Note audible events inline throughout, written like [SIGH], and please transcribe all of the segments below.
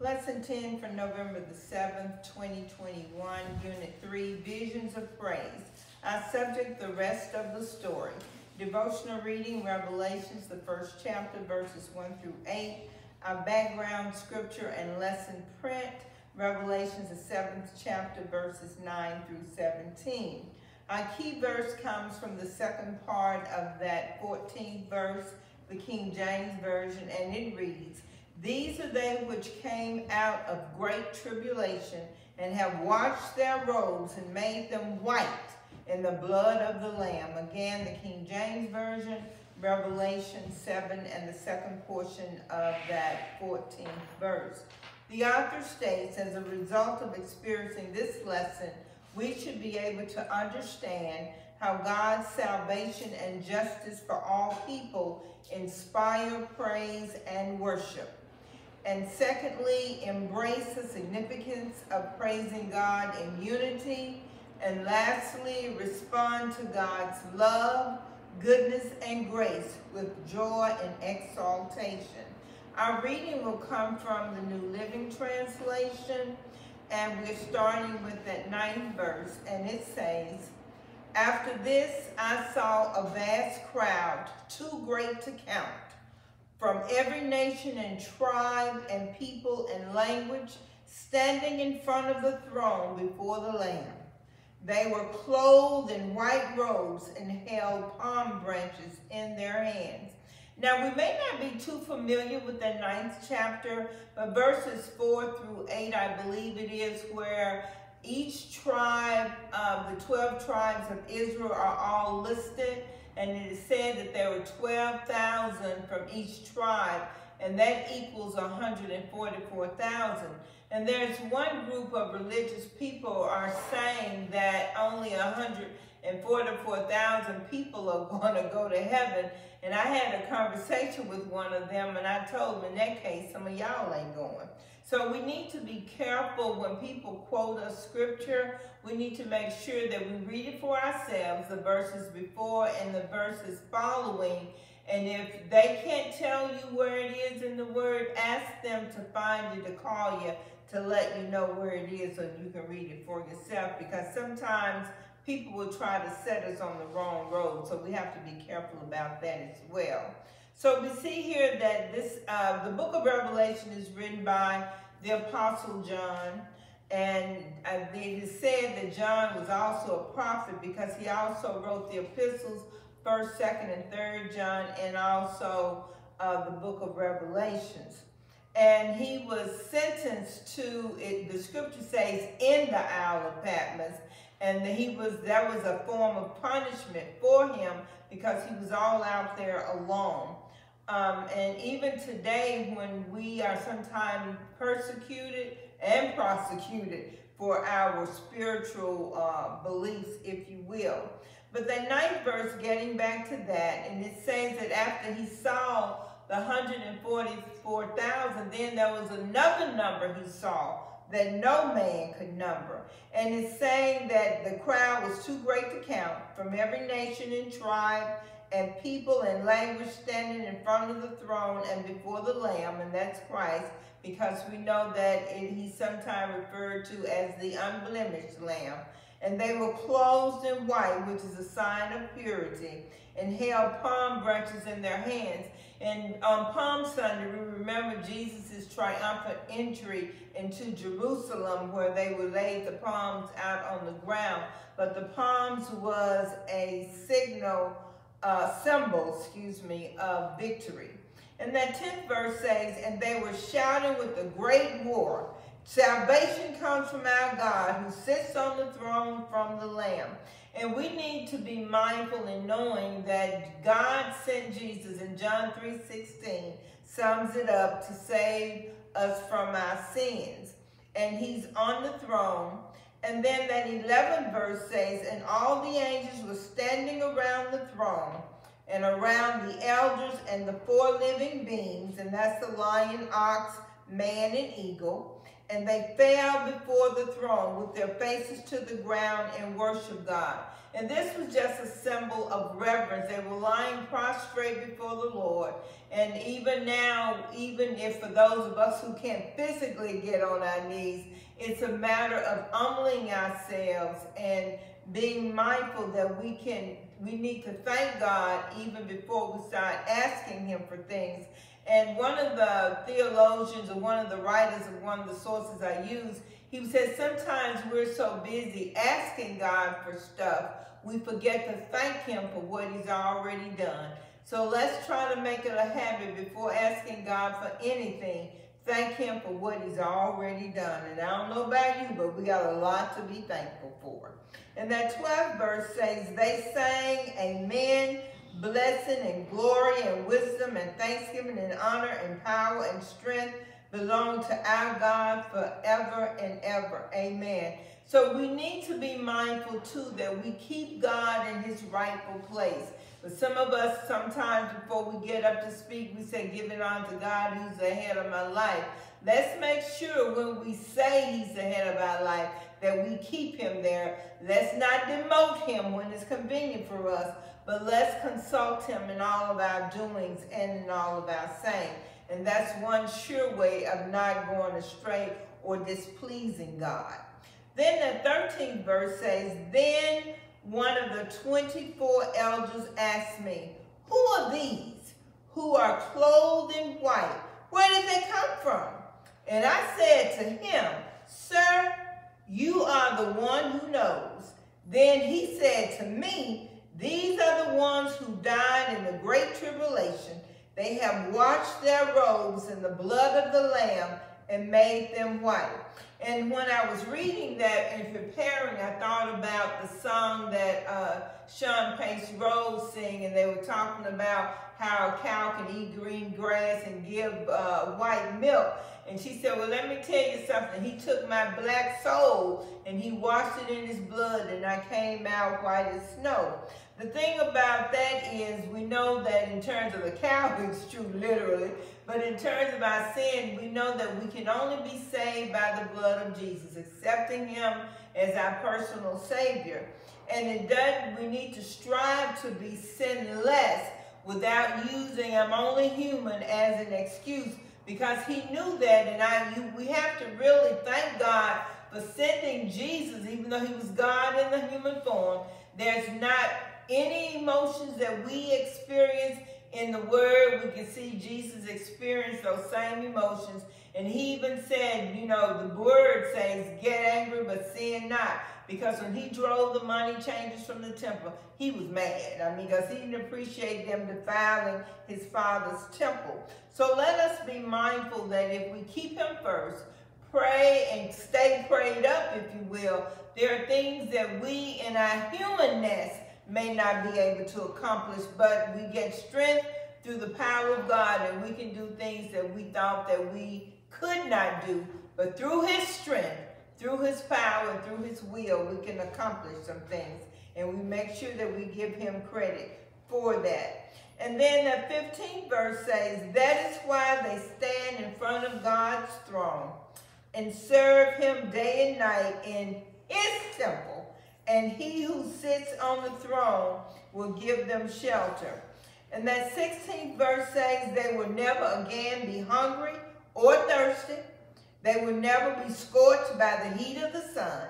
Lesson 10 for November the 7th, 2021, Unit 3, Visions of Praise. Our subject, the rest of the story. Devotional reading, Revelations, the first chapter, verses 1 through 8. Our background scripture and lesson print, Revelations, the seventh chapter, verses 9 through 17. Our key verse comes from the second part of that 14th verse, the King James Version, and it reads, These are they which came out of great tribulation and have washed their robes and made them white in the blood of the Lamb. Again, the King James Version, Revelation 7, and the second portion of that 14th verse. The author states, as a result of experiencing this lesson, we should be able to understand how God's salvation and justice for all people inspire praise and worship. And secondly, embrace the significance of praising God in unity. And lastly, respond to God's love, goodness, and grace with joy and exaltation. Our reading will come from the New Living Translation, and we're starting with that ninth verse, and it says, After this I saw a vast crowd, too great to count, from every nation and tribe and people and language, standing in front of the throne before the Lamb. They were clothed in white robes and held palm branches in their hands. Now, we may not be too familiar with the ninth chapter, but verses 4 through 8, I believe it is, where each tribe, of the 12 tribes of Israel are all listed, and it is said that there were 12,000 from each tribe, and that equals 144,000. And there's one group of religious people are saying that only 144,000 people are going to go to heaven, and I had a conversation with one of them, and I told them in that case, some of y'all ain't going. So we need to be careful when people quote us scripture. We need to make sure that we read it for ourselves, the verses before and the verses following. And if they can't tell you where it is in the word, ask them to find you, to call you, to let you know where it is so you can read it for yourself. Because sometimes people will try to set us on the wrong road. So we have to be careful about that as well. So we see here that this, uh, the book of Revelation is written by the Apostle John. And uh, it is said that John was also a prophet because he also wrote the epistles, 1st, 2nd, and 3rd John, and also uh, the book of Revelations. And he was sentenced to, it, the scripture says, in the Isle of Patmos, and he was that was a form of punishment for him because he was all out there alone. Um, and even today, when we are sometimes persecuted and prosecuted for our spiritual uh, beliefs, if you will. But the ninth verse, getting back to that, and it says that after he saw the 144,000, then there was another number he saw that no man could number. And it's saying that the crowd was too great to count from every nation and tribe and people and language standing in front of the throne and before the Lamb, and that's Christ, because we know that it, he's sometimes referred to as the unblemished Lamb. And they were clothed in white, which is a sign of purity, and held palm branches in their hands. And on Palm Sunday, we remember Jesus' triumphant entry into Jerusalem where they would lay the palms out on the ground. But the palms was a signal, uh, symbol, excuse me, of victory. And that 10th verse says, and they were shouting with a great war, salvation comes from our God who sits on the throne from the Lamb. And we need to be mindful in knowing that God sent Jesus in John 3.16 sums it up to save us from our sins. And he's on the throne. And then that 11th verse says, And all the angels were standing around the throne and around the elders and the four living beings, and that's the lion, ox, man, and eagle. And they fell before the throne with their faces to the ground and worshiped God. And this was just a symbol of reverence. They were lying prostrate before the Lord. And even now, even if for those of us who can't physically get on our knees, it's a matter of humbling ourselves and being mindful that we can, we need to thank God even before we start asking him for things. And one of the theologians or one of the writers of one of the sources I use, he says sometimes we're so busy asking God for stuff, we forget to thank him for what he's already done. So let's try to make it a habit before asking God for anything. Thank him for what he's already done. And I don't know about you, but we got a lot to be thankful for. And that 12th verse says, They sang, Amen, blessing and glory and wisdom and thanksgiving and honor and power and strength belong to our God forever and ever. Amen. So we need to be mindful too that we keep God in his rightful place. But some of us, sometimes before we get up to speak, we say, give it on to God who's the head of my life. Let's make sure when we say he's the head of our life that we keep him there. Let's not demote him when it's convenient for us, but let's consult him in all of our doings and in all of our saying. And that's one sure way of not going astray or displeasing God. Then the 13th verse says, Then one of the 24 elders asked me, Who are these who are clothed in white? Where did they come from? And I said to him, Sir, you are the one who knows. Then he said to me, robes in the blood of the Lamb and made them white. And when I was reading that and preparing, I thought about the song that uh, Sean Pace Rose sing, and they were talking about how a cow can eat green grass and give uh, white milk. And she said, well, let me tell you something. He took my black soul and he washed it in his blood and I came out white as snow. The thing about that is we know that in terms of the cow, [LAUGHS] it's true literally, but in terms of our sin, we know that we can only be saved by the blood of Jesus, accepting him as our personal savior. And it does, we need to strive to be sinless without using I'm only human as an excuse because he knew that and I you, we have to really thank God for sending Jesus even though he was God in the human form. There's not any emotions that we experience in the word, we can see Jesus experience those same emotions. And he even said, you know, the word says, get angry, but sin not. Because when he drove the money changers from the temple, he was mad. I mean, because he didn't appreciate them defiling his father's temple. So let us be mindful that if we keep him first, pray and stay prayed up, if you will, there are things that we in our humanness may not be able to accomplish, but we get strength through the power of God and we can do things that we thought that we could not do. But through his strength, through his power, and through his will, we can accomplish some things. And we make sure that we give him credit for that. And then the 15th verse says, That is why they stand in front of God's throne and serve him day and night in his temple and he who sits on the throne will give them shelter. And that 16th verse says they will never again be hungry or thirsty. They will never be scorched by the heat of the sun.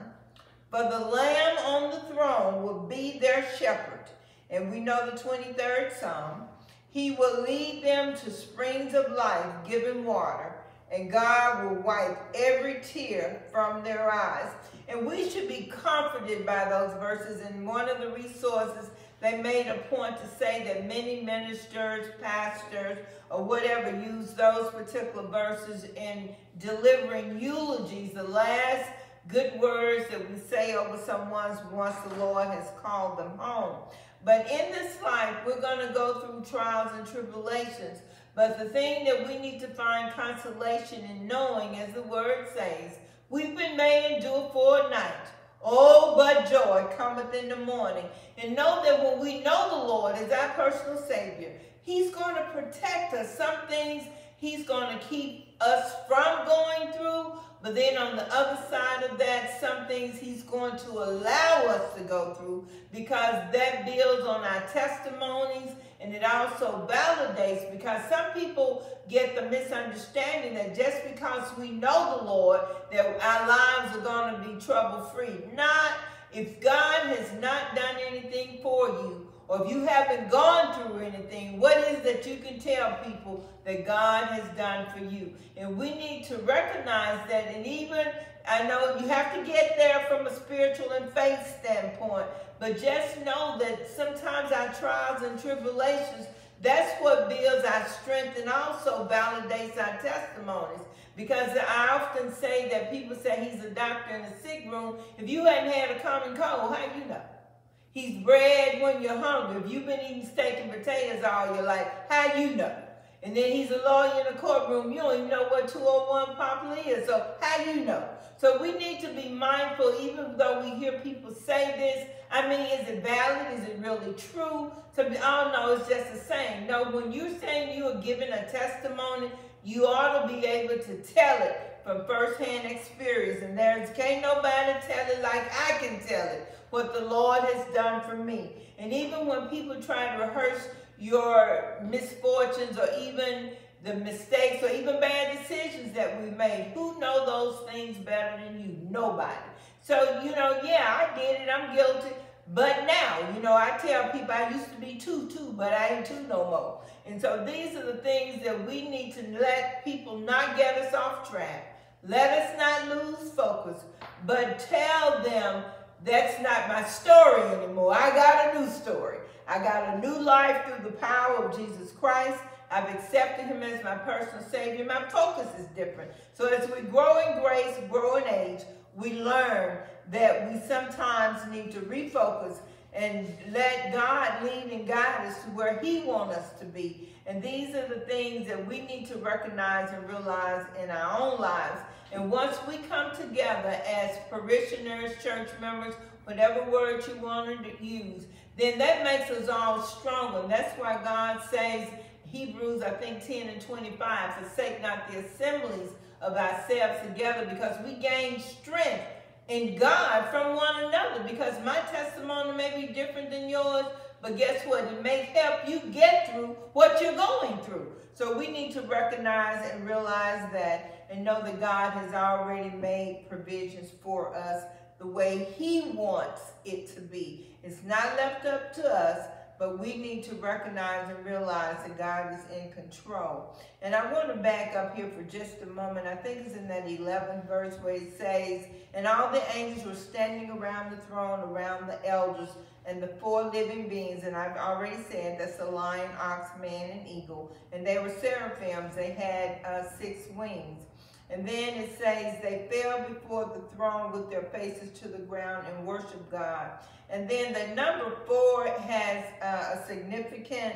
For the Lamb on the throne will be their shepherd. And we know the 23rd Psalm. He will lead them to springs of life, giving water. And God will wipe every tear from their eyes. And we should be comforted by those verses. And one of the resources, they made a point to say that many ministers, pastors, or whatever use those particular verses in delivering eulogies, the last good words that we say over someone's once the Lord has called them home. But in this life, we're going to go through trials and tribulations. But the thing that we need to find consolation in knowing, as the word says, We've been made endure for a night. Oh, but joy cometh in the morning. And know that when we know the Lord as our personal Savior, He's going to protect us. Some things He's going to keep us from going through. But then on the other side of that, some things he's going to allow us to go through because that builds on our testimonies and it also validates because some people get the misunderstanding that just because we know the Lord, that our lives are going to be trouble-free. Not if God has not done anything for you, or if you haven't gone through anything, what is that you can tell people that God has done for you? And we need to recognize that, and even, I know you have to get there from a spiritual and faith standpoint, but just know that sometimes our trials and tribulations, that's what builds our strength and also validates our testimonies. Because I often say that people say he's a doctor in the sick room. If you hadn't had a common cold, how you know? He's bread when you're hungry. If you've been eating steak and potatoes all your life, how you know? And then he's a lawyer in the courtroom. You don't even know what 201 properly is. So how you know? So we need to be mindful, even though we hear people say this. I mean, is it valid? Is it really true? To be, oh no, it's just the same. No, when you're saying you are giving a testimony, you ought to be able to tell it from firsthand experience. And there's can't nobody tell it like I can tell it what the Lord has done for me. And even when people try to rehearse your misfortunes or even the mistakes or even bad decisions that we made, who know those things better than you? Nobody. So, you know, yeah, I did it. I'm guilty. But now, you know, I tell people I used to be two, too, but I ain't two no more. And so these are the things that we need to let people not get us off track. Let us not lose focus, but tell them that's not my story anymore. I got a new story. I got a new life through the power of Jesus Christ. I've accepted him as my personal savior. My focus is different. So as we grow in grace, grow in age, we learn that we sometimes need to refocus and let God lead and guide us to where he wants us to be. And these are the things that we need to recognize and realize in our own lives. And once we come together as parishioners, church members, whatever word you want to use, then that makes us all stronger. And that's why God says, Hebrews, I think 10 and 25, forsake not the assemblies of ourselves together because we gain strength in God from one another because my testimony may be different than yours, but guess what? It may help you get through what you're going through. So we need to recognize and realize that and know that God has already made provisions for us the way he wants it to be. It's not left up to us, but we need to recognize and realize that God is in control. And I want to back up here for just a moment. I think it's in that 11th verse where it says, And all the angels were standing around the throne, around the elders, and the four living beings. And I've already said that's the lion, ox, man, and eagle. And they were seraphims. They had uh, six wings. And then it says they fell before the throne with their faces to the ground and worshiped God. And then the number four has uh, a significant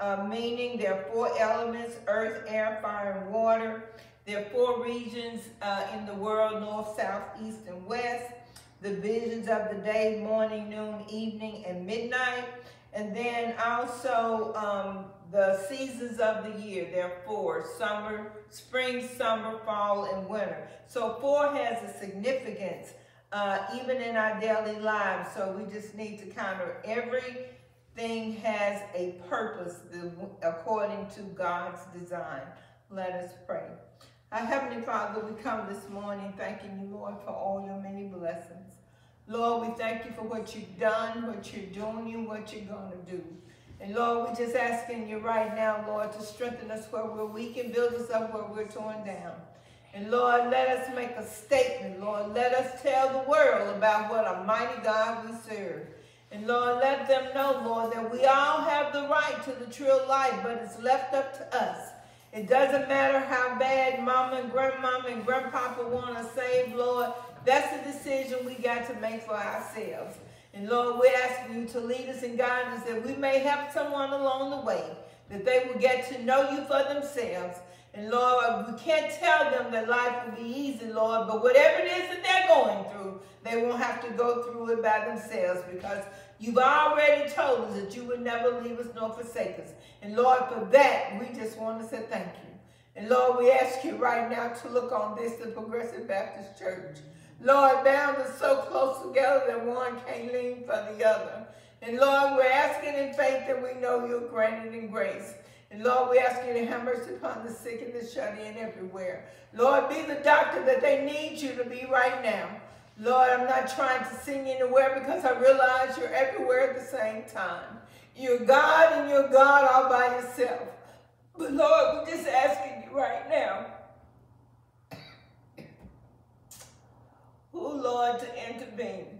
uh, meaning. There are four elements, earth, air, fire, and water. There are four regions uh, in the world, north, south, east, and west. The visions of the day, morning, noon, evening, and midnight. And then also um, the seasons of the year. There are four, summer, spring, summer, fall, and winter. So four has a significance uh, even in our daily lives. So we just need to counter everything has a purpose according to God's design. Let us pray. Our Heavenly Father, we come this morning thanking you, Lord, for all your many blessings. Lord, we thank you for what you've done, what you're doing, and what you're going to do. And Lord, we're just asking you right now, Lord, to strengthen us where we're weak and build us up where we're torn down. And Lord, let us make a statement, Lord. Let us tell the world about what a mighty God we serve. And Lord, let them know, Lord, that we all have the right to the true life, but it's left up to us. It doesn't matter how bad mama and grandmama and grandpapa want to save, Lord. That's a decision we got to make for ourselves. And Lord, we're asking you to lead us and guide us that we may help someone along the way, that they will get to know you for themselves and Lord, we can't tell them that life will be easy, Lord, but whatever it is that they're going through, they won't have to go through it by themselves because you've already told us that you would never leave us nor forsake us. And Lord, for that, we just want to say thank you. And Lord, we ask you right now to look on this, the Progressive Baptist Church. Lord, bound us so close together that one can't lean for the other. And Lord, we're asking in faith that we know you're granted in grace. And Lord, we ask you to have mercy upon the sick and the shut in everywhere. Lord, be the doctor that they need you to be right now. Lord, I'm not trying to sing anywhere because I realize you're everywhere at the same time. You're God and you're God all by yourself. But Lord, we're just asking you right now. Oh Lord, to intervene.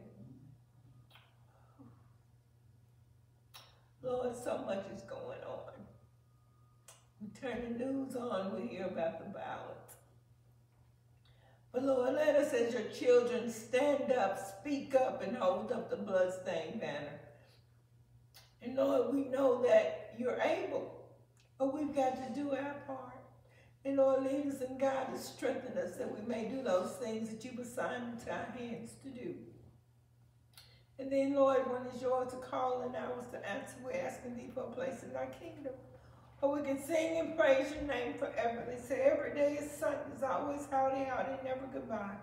Lord, so much is going on. We turn the news on, we hear about the violence. But Lord, let us as your children stand up, speak up, and hold up the bloodstained banner. And Lord, we know that you're able, but we've got to do our part. And Lord, lead us and guide us, strengthen us that we may do those things that you've assigned into our hands to do. And then, Lord, when it's yours to call and ours to answer, we're asking thee for a place in thy kingdom. Or we can sing and praise your name forever. They say every day is Sunday, is always howdy, howdy, never goodbye.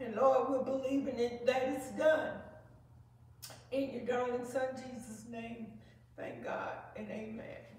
And Lord, we're believing it, that it's done. In your darling son Jesus' name, thank God and amen.